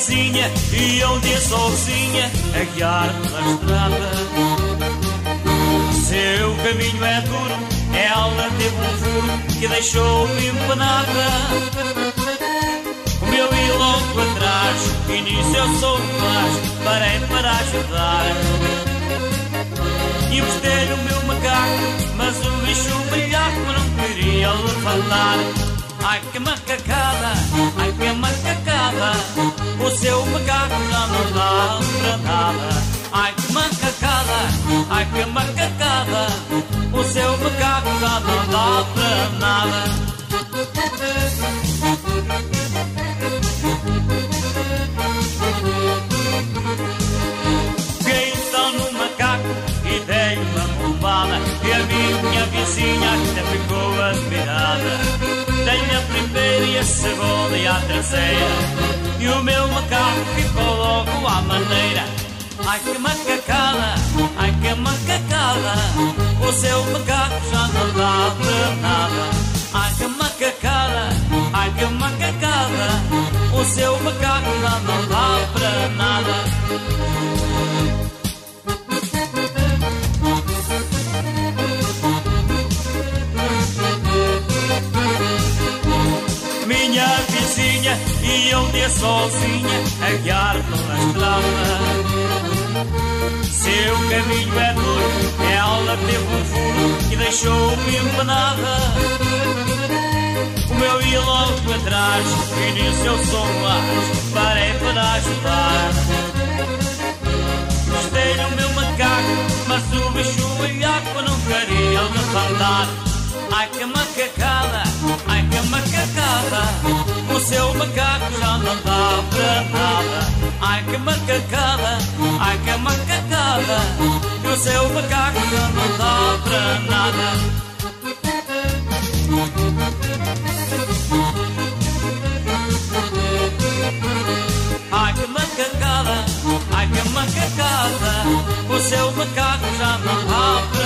vizinha e dia sozinha a guiar pela estrada. Seu caminho é duro, ela teve um furo que deixou-me empanada. Como eu ia logo atrás, e nisso eu sou capaz, parei para ajudar. E mostrei o meu macaco, mas o bicho brilhaco não queria levantar. Ai que macacada, para nada. Ai que macacada, ai que macacada, o seu macaco já não dá para nada. Então no macaco e dei uma bombada E a minha vizinha até ficou admirada Dei-lhe a primeira e a segunda e a terceira E o meu macaco ficou logo à maneira Ai que macacada, ai que macacada O seu macaco já não dá para nada Ai que macacada, ai que macacada O seu macaco já não dá para nada Minha vizinha e um dia sozinha a guiar pela estrada. Seu caminho é duro, ela teve um furo e deixou-me empanada. Como eu ia logo atrás, e nisso eu sou mais, parei para ajudar. Gostei o meu macaco, mas o bicho velhaco não queria levantar. Ai que macacada, ai que macacada, o seu macaco já não dá para nada. Ai que macacada, ai nada o seu macaco já não dá para nada. Ai que macacada, ai que macacada. O seu macaco já não dá para